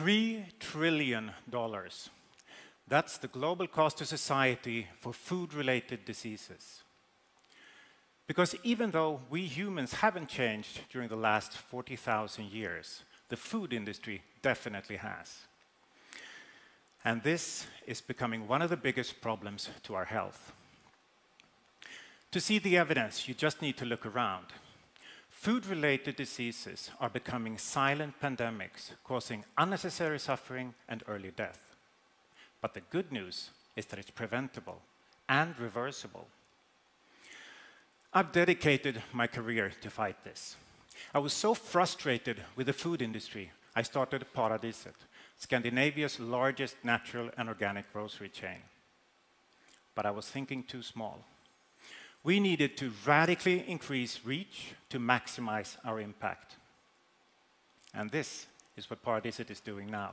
$3 trillion. That's the global cost to society for food-related diseases. Because even though we humans haven't changed during the last 40,000 years, the food industry definitely has. And this is becoming one of the biggest problems to our health. To see the evidence, you just need to look around. Food-related diseases are becoming silent pandemics, causing unnecessary suffering and early death. But the good news is that it's preventable and reversible. I've dedicated my career to fight this. I was so frustrated with the food industry, I started Paradiset, Scandinavia's largest natural and organic grocery chain. But I was thinking too small. We needed to radically increase reach to maximize our impact. And this is what Paradiset is doing now.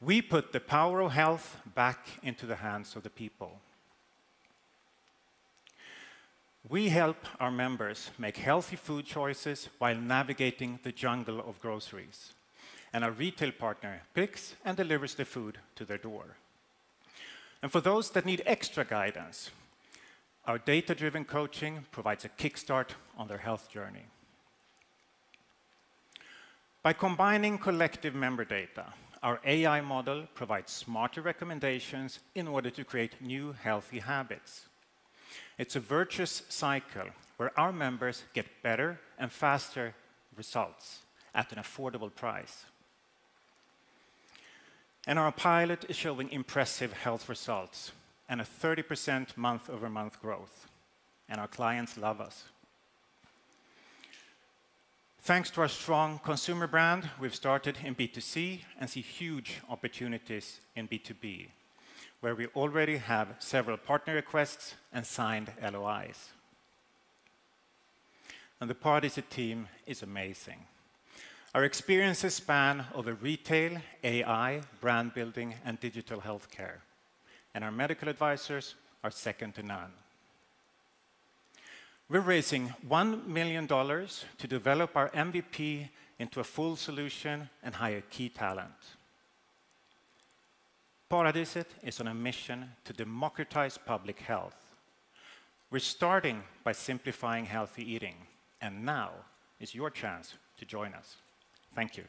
We put the power of health back into the hands of the people. We help our members make healthy food choices while navigating the jungle of groceries. And our retail partner picks and delivers the food to their door. And for those that need extra guidance, our data-driven coaching provides a kickstart on their health journey. By combining collective member data, our AI model provides smarter recommendations in order to create new healthy habits. It's a virtuous cycle where our members get better and faster results at an affordable price. And our pilot is showing impressive health results and a 30% month-over-month growth, and our clients love us. Thanks to our strong consumer brand, we've started in B2C and see huge opportunities in B2B, where we already have several partner requests and signed LOIs. And the Paradiset team is amazing. Our experiences span over retail, AI, brand building, and digital healthcare, and our medical advisors are second to none. We're raising $1 million to develop our MVP into a full solution and hire key talent. Paradiset is on a mission to democratize public health. We're starting by simplifying healthy eating, and now is your chance to join us. Thank you.